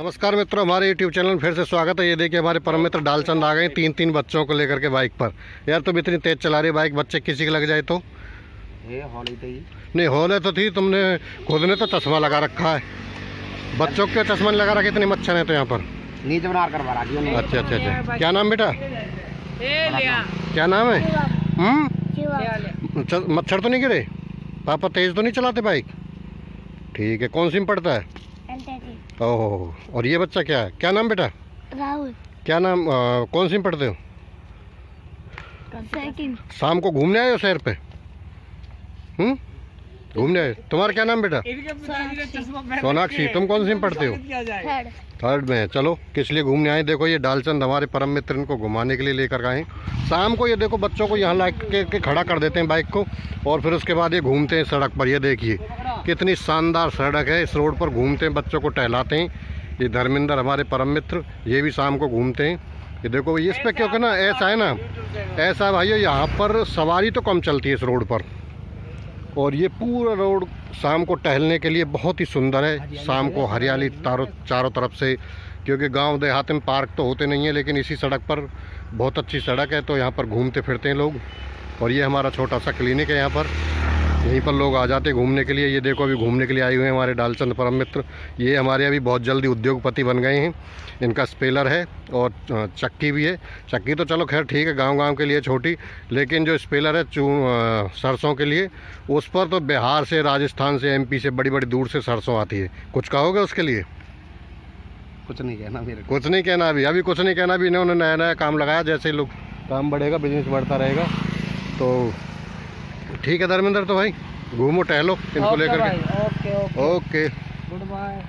नमस्कार मित्रों हमारे यूट्यूब चैनल में फिर से स्वागत है। ये देखिए हमारे परम मित्र डालचंद आ गए तीन तीन बच्चों को लेकर के बाइक पर। यार तुम इतनी तेज चला रही बाइक बच्चे किसी के लग जाए तो? ये हॉली तो नहीं होने तो थी तुमने खुद ने तो चश्मा लगा रखा है। बच्चों के चश्मा लगा रखे इतने मच्छर हैं तो यहाँ पर। अच्छा अच्छा अच्छा। क्या नाम बेटा? क्या नाम है? हम्म? मच्छर तो नहीं गिरे? पापा तेज तो नहीं चलाते बाइक? ठीक है कौन सी में पड़ता है? ओहो और ये बच्चा क्या है? क्या नाम बेटा? राहुल। क्या नाम अ, कौन सी में पढ़ते हो? शाम को घूमने आए हो शहर पे? हम्म घूमने आए तुम्हारा क्या नाम बेटा? सोनाक्षी तुम कौन सी में पढ़ते हो? थर्ड में है। चलो किस लिए घूमने आए? देखो ये डालचंद हमारे परम मित्र इनको घुमाने के लिए लेकर आए। शाम को ये देखो बच्चों को यहाँ ला के, के खड़ा कर देते हैं बाइक को और फिर उसके बाद ये घूमते हैं सड़क पर। ये देखिए कितनी शानदार सड़क है। इस रोड पर घूमते हैं, बच्चों को टहलाते हैं। ये धर्मेंद्र हमारे परम मित्र ये भी शाम को घूमते हैं। ये देखो इस पे क्योंकि ना, ऐसा है ना, ऐसा भाइयों, यहाँ पर सवारी तो कम चलती है इस रोड पर। और ये पूरा रोड शाम को टहलने के लिए बहुत ही सुंदर है। शाम को हरियाली तारों, चारों तरफ़ से, क्योंकि गाँव देहात में पार्क तो होते नहीं है, लेकिन इसी सड़क पर बहुत अच्छी सड़क है तो यहाँ पर घूमते फिरते हैं लोग। और ये हमारा छोटा सा क्लिनिक है यहाँ पर। यहीं पर लोग आ जाते हैं घूमने के लिए। ये देखो अभी घूमने के लिए आए हुए हैं हमारे डालचंद परम मित्र। ये हमारे अभी बहुत जल्दी उद्योगपति बन गए हैं। इनका स्पेलर है और चक्की भी है। चक्की तो चलो खैर ठीक है गाँव गाँव के लिए छोटी लेकिन जो स्पेलर है चू सरसों के लिए उस पर तो बिहार से राजस्थान से एमपी से बड़ी बड़ी दूर से सरसों आती है। कुछ कहोगे उसके लिए? कुछ नहीं कहना मेरे कुछ नहीं कहना अभी। अभी कुछ नहीं कहना अभी। इन्होंने नया नया काम लगाया जैसे लोग काम बढ़ेगा बिज़नेस बढ़ता रहेगा। तो ठीक है धर्मेंद्र तो भाई घूमो टहलो इनको लेकर के। Okay okay good bye